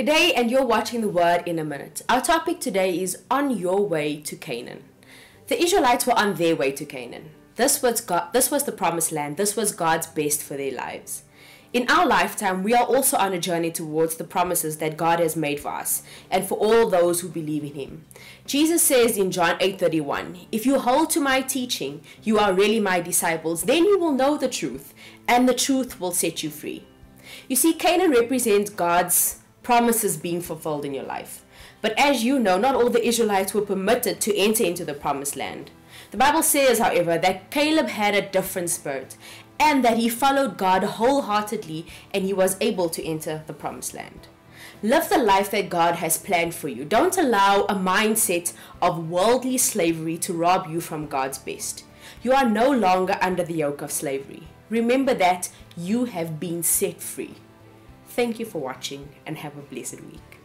Good day, and you're watching the Word in a Minute. Our topic today is On Your Way to Canaan. The Israelites were on their way to Canaan. This was, God, this was the promised land, this was God's best for their lives. In our lifetime, we are also on a journey towards the promises that God has made for us and for all those who believe in him. Jesus says in John 8:31, "If you hold to my teaching, you are really my disciples. Then you will know the truth, and the truth will set you free." You see, Canaan represents God's promises being fulfilled in your life. But as you know, not all the Israelites were permitted to enter into the promised land. The Bible says, however, that Caleb had a different spirit and that he followed God wholeheartedly and he was able to enter the promised land. Live the life that God has planned for you. Don't allow a mindset of worldly slavery to rob you from God's best. You are no longer under the yoke of slavery. Remember that you have been set free. Thank you for watching and have a blessed week.